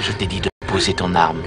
Je t'ai dit de poser ton arme.